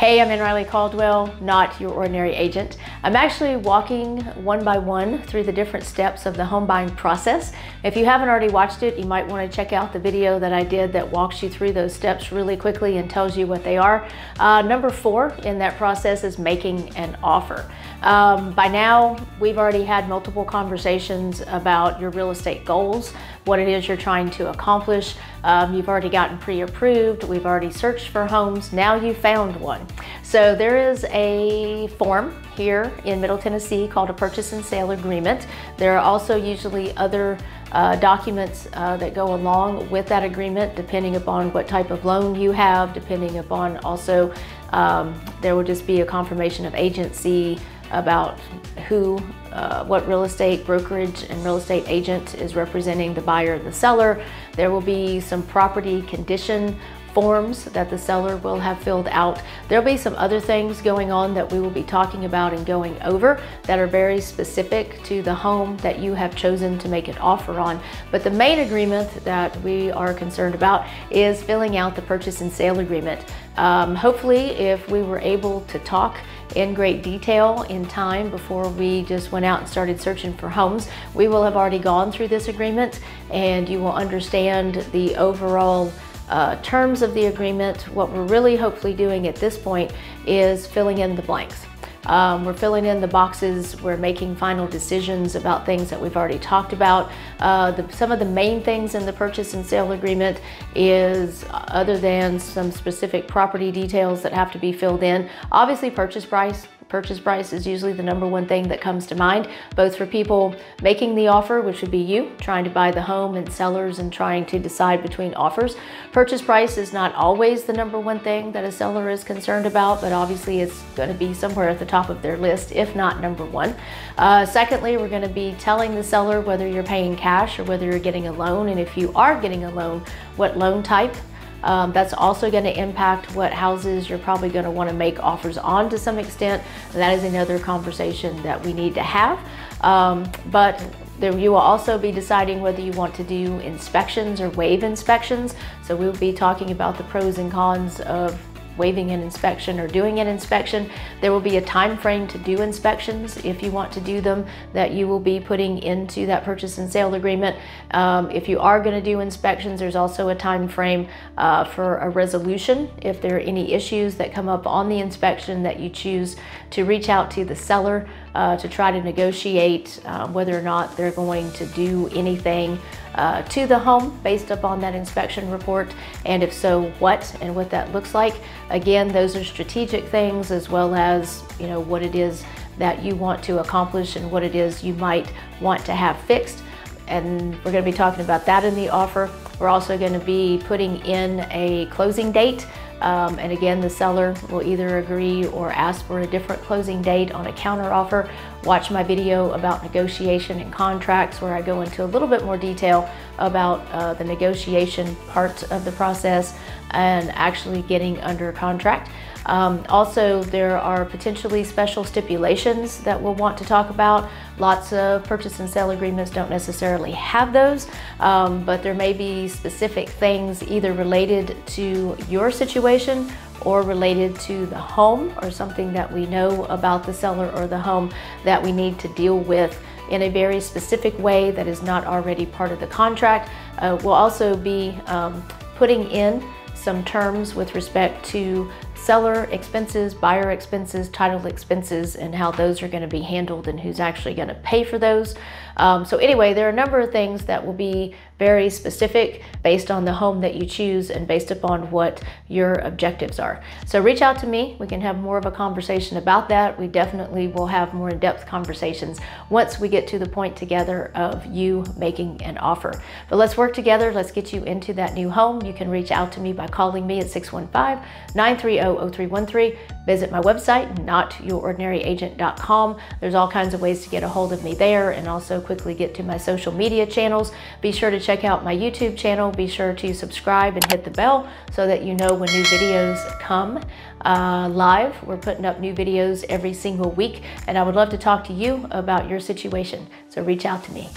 Hey, I'm Ann Riley Caldwell, not your ordinary agent. I'm actually walking one by one through the different steps of the home buying process. If you haven't already watched it, you might want to check out the video that I did that walks you through those steps really quickly and tells you what they are. Uh, number four in that process is making an offer. Um, by now, we've already had multiple conversations about your real estate goals, what it is you're trying to accomplish. Um, you've already gotten pre-approved. We've already searched for homes. Now you found one. So there is a form here in Middle Tennessee called a purchase and sale agreement. There are also usually other uh, documents uh, that go along with that agreement depending upon what type of loan you have, depending upon also um, there will just be a confirmation of agency about who, uh, what real estate brokerage and real estate agent is representing the buyer and the seller. There will be some property condition forms that the seller will have filled out. There'll be some other things going on that we will be talking about and going over that are very specific to the home that you have chosen to make an offer on. But the main agreement that we are concerned about is filling out the purchase and sale agreement. Um, hopefully, if we were able to talk in great detail in time before we just went out and started searching for homes. We will have already gone through this agreement and you will understand the overall uh, terms of the agreement. What we're really hopefully doing at this point is filling in the blanks. Um, we're filling in the boxes. We're making final decisions about things that we've already talked about. Uh, the, some of the main things in the purchase and sale agreement is other than some specific property details that have to be filled in. Obviously purchase price, Purchase price is usually the number one thing that comes to mind, both for people making the offer, which would be you, trying to buy the home, and sellers and trying to decide between offers. Purchase price is not always the number one thing that a seller is concerned about, but obviously it's going to be somewhere at the top of their list, if not number one. Uh, secondly, we're going to be telling the seller whether you're paying cash or whether you're getting a loan, and if you are getting a loan, what loan type um, that's also going to impact what houses you're probably going to want to make offers on to some extent. That is another conversation that we need to have. Um, but there, you will also be deciding whether you want to do inspections or waive inspections. So we'll be talking about the pros and cons of waiving an inspection or doing an inspection. There will be a time frame to do inspections if you want to do them that you will be putting into that purchase and sale agreement. Um, if you are going to do inspections, there's also a time frame uh, for a resolution if there are any issues that come up on the inspection that you choose to reach out to the seller uh, to try to negotiate uh, whether or not they're going to do anything uh, to the home based upon that inspection report? And if so what and what that looks like? Again those are strategic things as well as you know what it is that you want to accomplish and what it is you might want to have fixed. And we're going to be talking about that in the offer. We're also going to be putting in a closing date. Um, and again, the seller will either agree or ask for a different closing date on a counter offer. Watch my video about negotiation and contracts where I go into a little bit more detail about uh, the negotiation part of the process and actually getting under contract. Um, also, there are potentially special stipulations that we'll want to talk about. Lots of purchase and sale agreements don't necessarily have those, um, but there may be specific things either related to your situation or related to the home or something that we know about the seller or the home that we need to deal with in a very specific way that is not already part of the contract. Uh, we'll also be um, putting in some terms with respect to seller expenses, buyer expenses, title expenses, and how those are going to be handled and who's actually going to pay for those. Um, so anyway, there are a number of things that will be very specific based on the home that you choose and based upon what your objectives are. So reach out to me. We can have more of a conversation about that. We definitely will have more in-depth conversations once we get to the point together of you making an offer. But let's work together. Let's get you into that new home. You can reach out to me by calling me at 615-930-0313. Visit my website, notyourordinaryagent.com. There's all kinds of ways to get a hold of me there and also quickly get to my social media channels. Be sure to check out my YouTube channel. Be sure to subscribe and hit the bell so that you know when new videos come uh, live. We're putting up new videos every single week and I would love to talk to you about your situation. So reach out to me.